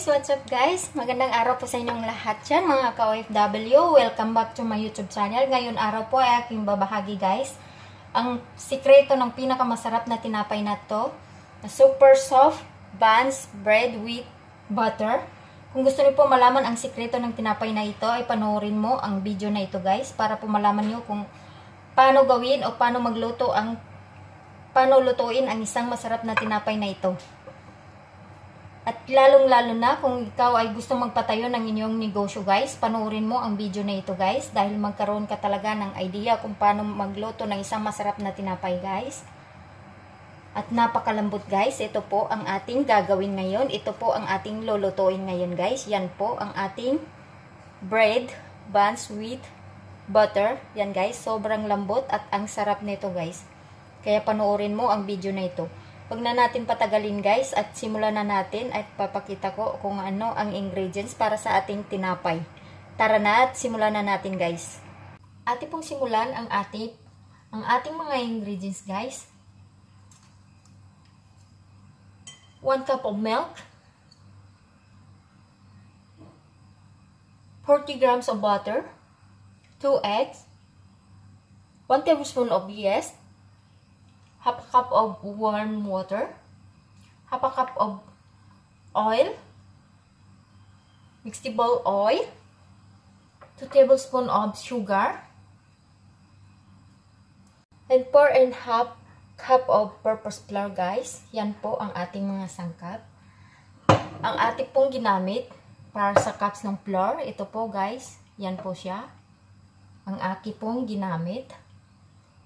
guys! What's up guys? Magandang araw po sa inyong lahat dyan mga ka-OFW. Welcome back to my YouTube channel. Ngayon araw po ay aking babahagi guys. Ang sikreto ng pinakamasarap na tinapay na to. Na super soft buns bread with butter. Kung gusto niyo po malaman ang sikreto ng tinapay na ito, ay panoorin mo ang video na ito guys. Para po malaman niyo kung paano gawin o paano magluto ang paano lutuin ang isang masarap na tinapay na ito. At lalong-lalo na kung ikaw ay gusto magpatayo ng inyong negosyo guys, panoorin mo ang video na ito guys dahil magkaroon ka talaga ng idea kung paano magluto ng isang masarap na tinapay guys. At napakalambot guys, ito po ang ating gagawin ngayon. Ito po ang ating lulutuin ngayon guys. Yan po ang ating bread buns with butter. Yan guys, sobrang lambot at ang sarap nito guys. Kaya panoorin mo ang video na ito. Huwag na natin patagalin guys at simulan na natin at papakita ko kung ano ang ingredients para sa ating tinapay. Tara na at simulan na natin guys. Ati pong simulan ang ating ang ating mga ingredients guys. 1 cup of milk. 40 grams of butter. 2 eggs. 1 tablespoon of yeast half a cup of warm water, half a cup of oil, vegetable oil, 2 tablespoons of sugar, and 4 and half cup of purpose flour guys. Yan po ang ating mga sangkap. Ang ating pong ginamit para sa cups ng flour, ito po guys, yan po siya. Ang aki pong ginamit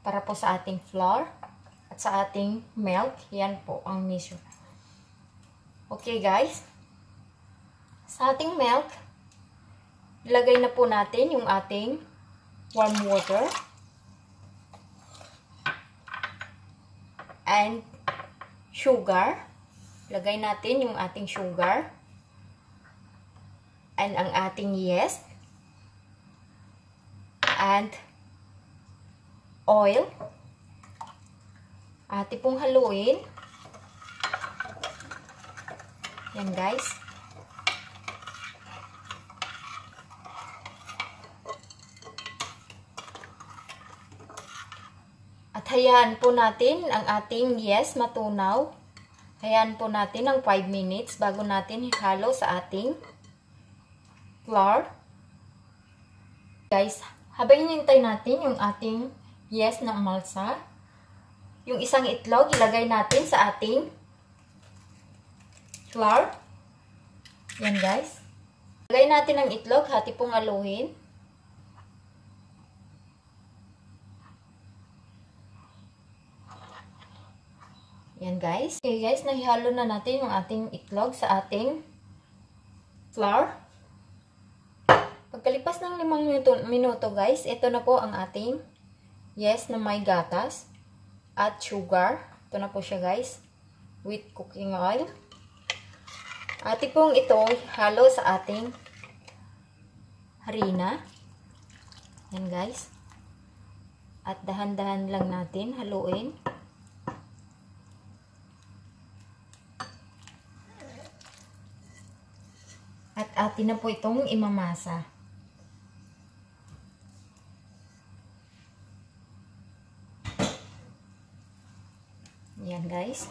para po sa ating flour at sa ating milk. Yan po ang measure. Okay guys. Sa ating milk, ilagay na po natin yung ating warm water. And sugar. Ilagay natin yung ating sugar. And ang ating yeast. And oil. Ate pong haluin. Yan guys. At hayaan po natin ang ating yes matunaw. Hayaan po natin ng 5 minutes bago natin ihalo sa ating flour. Guys, habang hinintay natin yung ating yes na malsa, yung isang itlog, ilagay natin sa ating flour. Yan guys. Ilagay natin ang itlog, hati pong aluhin. Yan guys. Okay guys, nahihalo na natin yung ating itlog sa ating flour. Pagkalipas ng limang minuto, minuto guys, ito na po ang ating yes na may gatas at sugar. Ito na po siya guys. With cooking oil. Ati pong ito halo sa ating harina. Yan guys. At dahan-dahan lang natin haluin. At atin na po itong imamasa. Yan guys.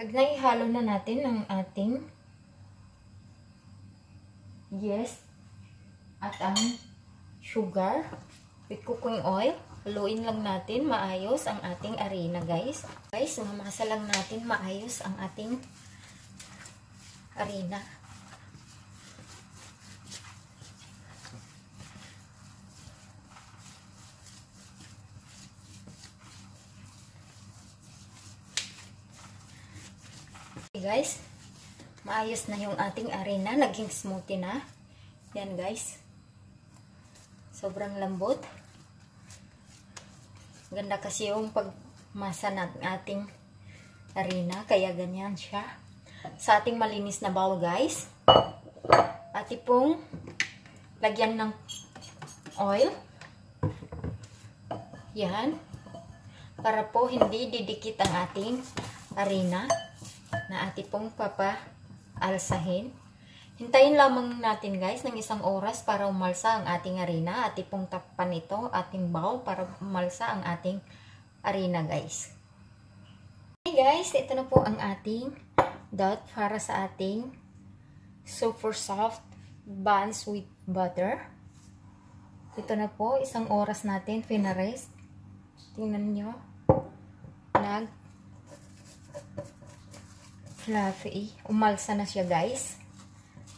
Pag naihalo na natin ang ating yes at ang sugar with cooking oil, Haluin lang natin maayos ang ating arena guys. Guys, mamasa lang natin maayos ang ating arena. Okay guys, maayos na yung ating arena. Naging smoothie na. Yan guys. Sobrang lambot. Ganda kasi yung pagmasa ng ating harina. Kaya ganyan siya. Sa ating malinis na bowl guys. ati pong lagyan ng oil. Yan. Para po hindi didikit ang ating harina na ati pong papa-alsahin. Hintayin lamang natin guys ng isang oras para umalsa ang ating harina. Ati pong takpan ito, ating bowl para umalsa ang ating harina guys. Okay guys, ito na po ang ating dot para sa ating super soft buns with butter. Ito na po, isang oras natin pinarest. Tingnan nyo. Nag fluffy. Umalsa na siya guys.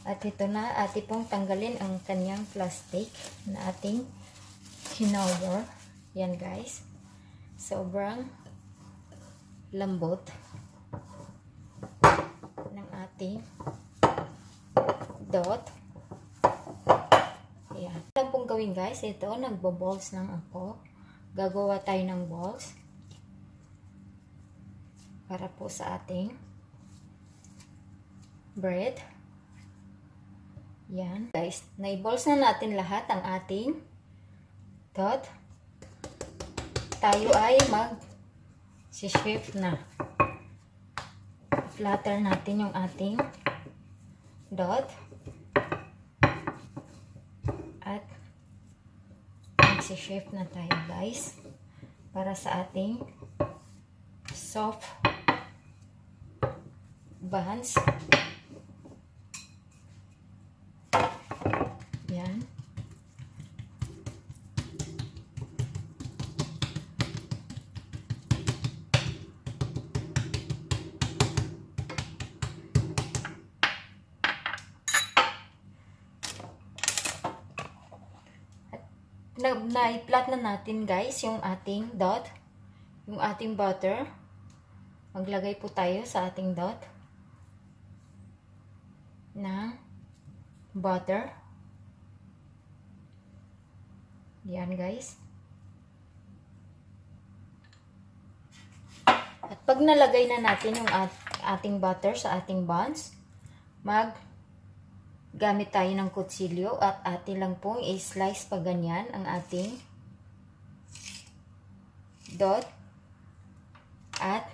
At ito na, ati pong tanggalin ang kanyang plastic na ating kinover. Yan guys. Sobrang lambot ng ating dot. Ayan. Alam pong gawin guys, ito, nagbo-balls lang ako. Gagawa tayo ng balls. Para po sa ating bread. Yan. Guys, na-balls na natin lahat ang ating dot. Tayo ay mag si-shift na. Flatter natin yung ating dot. magsi-shift na tayo guys para sa ating soft buns. Yan. na, na-flat na natin guys yung ating dot, yung ating butter. Maglagay po tayo sa ating dot na butter. Yan guys. At pag nalagay na natin yung at, ating butter sa ating buns, mag gamit tayo ng kutsilyo at atin lang pong i-slice pa ganyan ang ating dot. At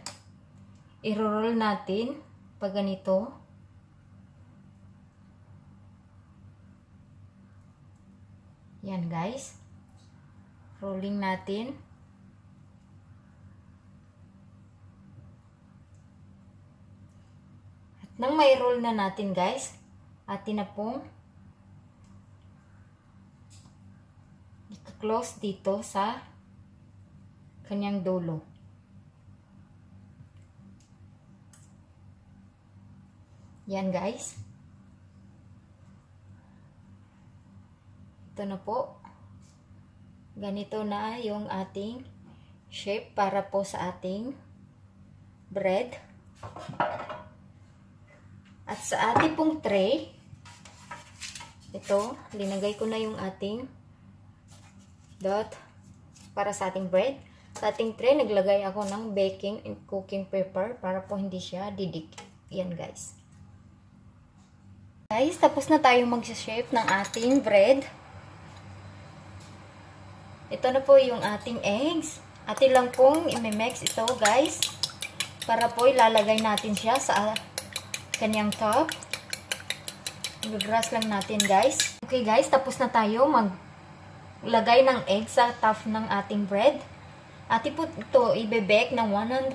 i-roll natin pa ganito. Yan guys rolling natin at nang may roll na natin guys atin na pong i-close dito sa kanyang dulo. Yan guys. Ito na po. Ganito na yung ating shape para po sa ating bread. At sa ating pong tray, ito, linagay ko na yung ating dot para sa ating bread. Sa ating tray, naglagay ako ng baking and cooking paper para po hindi siya didik. Yan guys. Guys, tapos na tayo mag-shape ng ating bread. Ito na po yung ating eggs. Atin lang pong imimix ito guys. Para po ilalagay natin siya sa kanyang top. I-brush lang natin guys. Okay guys, tapos na tayo maglagay ng egg sa top ng ating bread. At po ito ibe-bake ng 180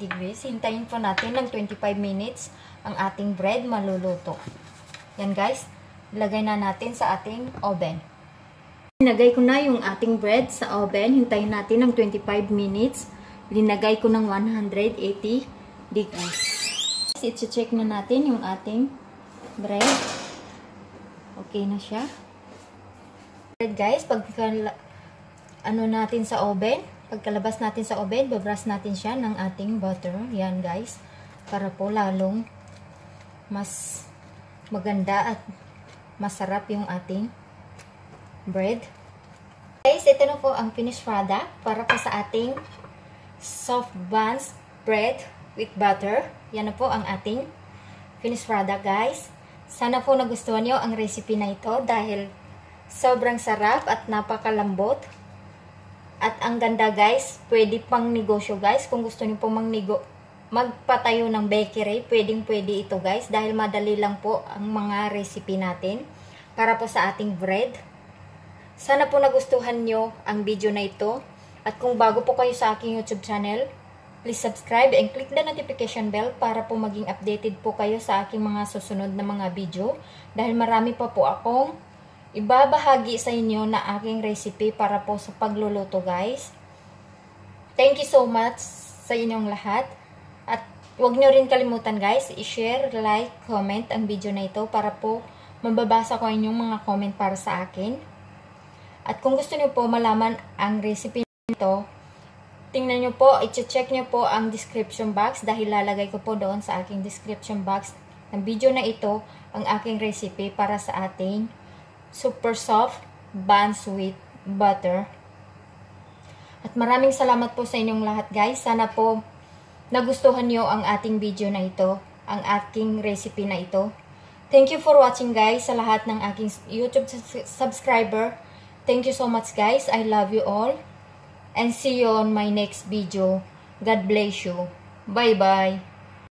degrees. Hintayin po natin ng 25 minutes ang ating bread maluluto. Yan guys, ilagay na natin sa ating oven. Linagay ko na yung ating bread sa oven. Hintayin natin ng 25 minutes. Linagay ko ng 180 degrees. I-check na natin yung ating bread. Okay na siya. Guys, pag ano natin sa oven, pagkalabas natin sa oven, babras natin siya ng ating butter. Yan guys, para po lalong mas maganda at masarap yung ating bread. Guys, ito na po ang finished product para po sa ating soft buns bread with butter. Yan na po ang ating finished product guys. Sana po nagustuhan nyo ang recipe na ito dahil sobrang sarap at napakalambot. At ang ganda guys, pwede pang negosyo guys. Kung gusto niyo po mang magpatayo ng bakery, pwedeng pwede ito guys. Dahil madali lang po ang mga recipe natin para po sa ating bread. Sana po nagustuhan nyo ang video na ito. At kung bago po kayo sa aking YouTube channel, Please subscribe and click the notification bell para po maging updated po kayo sa aking mga susunod na mga video. Dahil marami pa po akong ibabahagi sa inyo na aking recipe para po sa pagluluto guys. Thank you so much sa inyong lahat. At huwag nyo rin kalimutan guys, i-share, like, comment ang video na ito para po mababasa ko inyong mga comment para sa akin. At kung gusto niyo po malaman ang recipe nito, tingnan nyo po, i-check nyo po ang description box dahil lalagay ko po doon sa aking description box ng video na ito ang aking recipe para sa ating super soft buns with butter. At maraming salamat po sa inyong lahat guys. Sana po nagustuhan nyo ang ating video na ito, ang aking recipe na ito. Thank you for watching guys sa lahat ng aking YouTube subscriber. Thank you so much guys. I love you all and see you on my next video. God bless you. Bye-bye.